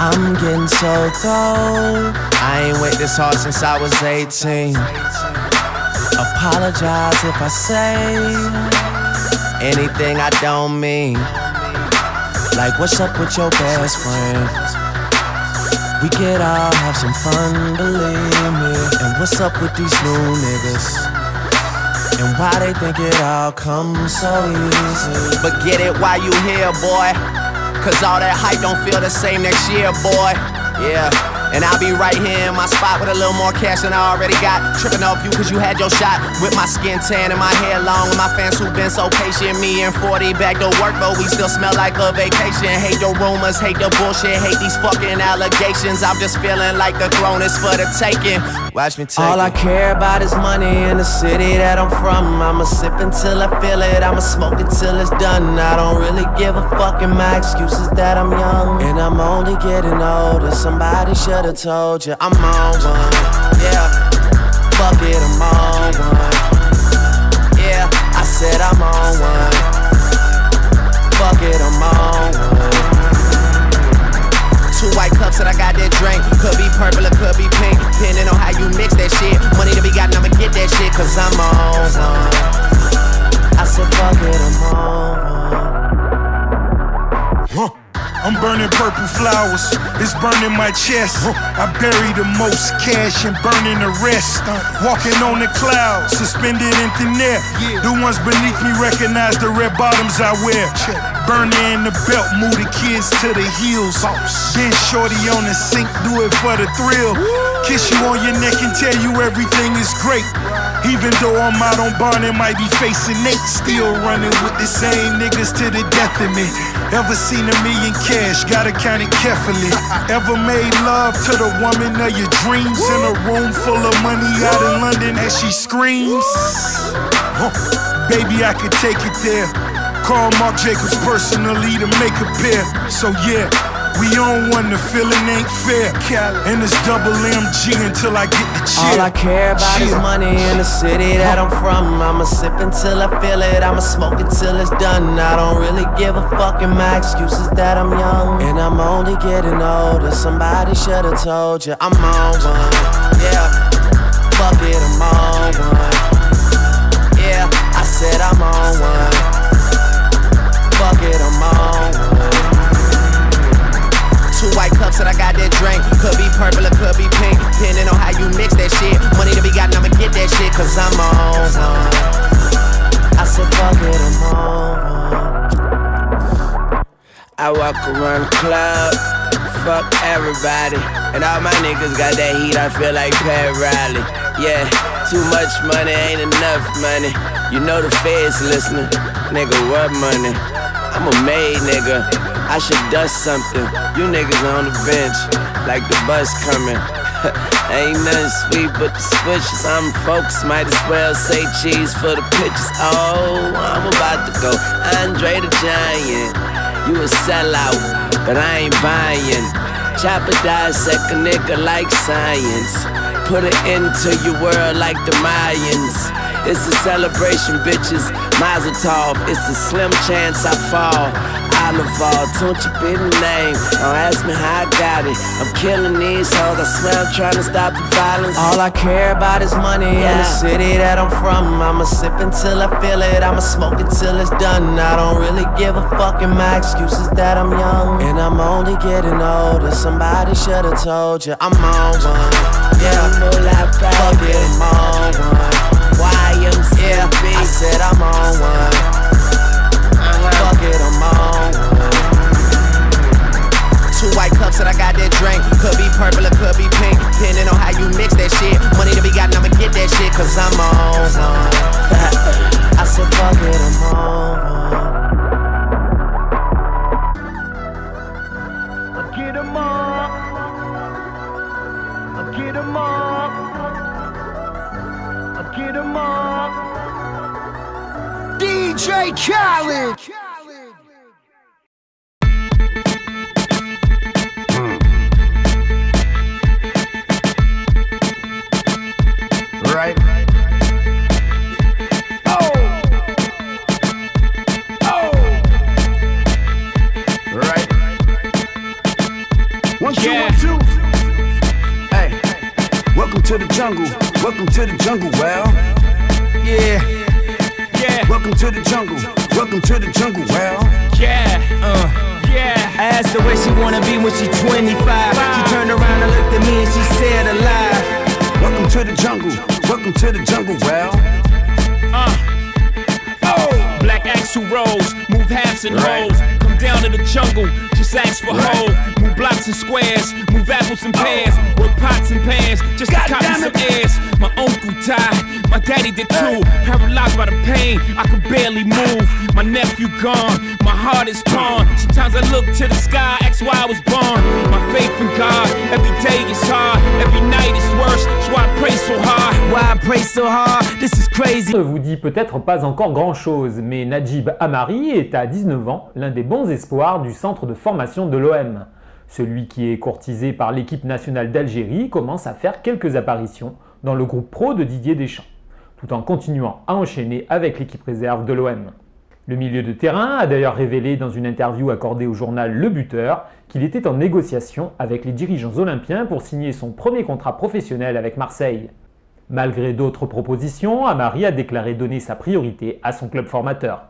I'm getting so cold. I ain't wait this hard since I was 18. Apologize if I say anything I don't mean. Like, what's up with your best friend? We could all have some fun, believe me. And what's up with these new niggas? And why they think it all comes so easy. But get it while you here, boy. Cause all that hype don't feel the same next year, boy. Yeah. And I'll be right here in my spot with a little more cash than I already got. Tripping off you cause you had your shot. With my skin tan and my hair long. With my fans who've been so patient. Me and 40 back to work, but we still smell like a vacation. Hate your rumors, hate the bullshit, hate these fucking allegations. I'm just feeling like the throne is for the taking. Watch me take All I care about is money in the city that I'm from. I'ma sip until I feel it. I'ma smoke it till it's done. I don't really give a fuck, and my excuse is that I'm young. And I'm only getting older. Somebody should've told you I'm on one. Yeah, fuck it, I'm on one. Yeah, I said I'm on one. Fuck it, I'm on one. I'm burning purple flowers, it's burning my chest. I bury the most cash and burning the rest. Walking on the clouds, suspended in thin air. The ones beneath me recognize the red bottoms I wear. Burning in the belt, move the kids to the heels. Been shorty on the sink, do it for the thrill. Kiss you on your neck and tell you everything is great. Even though I'm out on bond and might be facing Nate, still running with the same niggas to the death of me. Ever seen a million cash? Gotta count it carefully. Ever made love to the woman of your dreams in a room full of money out in London as she screams? Huh. Baby, I could take it there. Call Marc Jacobs personally to make a pair. So yeah. We on one, the feeling ain't fair. And it's double MG until I get the cheer. All I care about is money in the city that I'm from. I'ma sip until I feel it. I'ma smoke it till it's done. I don't really give a fuck, and my excuse is that I'm young. And I'm only getting older. Somebody should've told you I'm on one. Yeah, fuck it, I'm on one. Yeah, I said I'm on one. I walk around the club, fuck everybody. And all my niggas got that heat, I feel like Pat Riley. Yeah, too much money ain't enough money. You know the feds listening. Nigga, what money? I'm a made nigga. I should dust something. You niggas on the bench, like the bus coming. Ain't nothing sweet but the switches. I'm focused, might as well say cheese for the pictures. Oh, I'm about to go. Andre the Giant. You a sellout, but I ain't buying. Chopper dissect a nigga like science. Put it into your world like the Mayans. It's a celebration, bitches. Mazel tov. It's a slim chance I fall. Don't you be the name. Don't ask me how I got it. I'm killing these hoes. I swear I'm trying to stop the violence. All I care about is money in the city that I'm from. I'ma sip until I feel it. I'ma smoke it till it's done. I don't really give a fuck, and my excuse is that I'm young. And I'm only getting older. Somebody should've told you I'm on one. Yeah, fuck it, I'm on one. Yeah, I said I'm on shit. Cause I'm on one. I said, fuck it, I'm on one. Get 'em up. Get 'em up. Get 'em up. DJ Khaled. One, two, Yeah. one, two. Hey, welcome to the jungle. Welcome to the jungle. Well, yeah. Yeah, Welcome to the jungle. Welcome to the jungle. Well, yeah, Uh. yeah. I asked her where she wanna be when she 25. She turned around and looked at me and she said alive. welcome to the jungle. Welcome to the jungle. Well, Black Axl Rose, move halves and Right. holes. Come down to the jungle, ask for hoe. Move blocks and squares, move apples and pears. Work pots and pans, just to copy some airs. My uncle died, my daddy did too. Paralyzed by the pain, I could barely move. My nephew gone, my heart is torn. Sometimes I look to the sky, ask why I was born. My faith in God, every day is hard, every night is worse. Ne vous dit peut-être pas encore grand-chose, mais Najib Amari est à 19 ans l'un des bons espoirs du centre de formation de l'OM. Celui qui est courtisé par l'équipe nationale d'Algérie commence à faire quelques apparitions dans le groupe pro de Didier Deschamps, tout en continuant à enchaîner avec l'équipe réserve de l'OM. Le milieu de terrain a d'ailleurs révélé dans une interview accordée au journal Le Buteur qu'il était en négociation avec les dirigeants olympiens pour signer son premier contrat professionnel avec Marseille. Malgré d'autres propositions, Amari a déclaré donner sa priorité à son club formateur.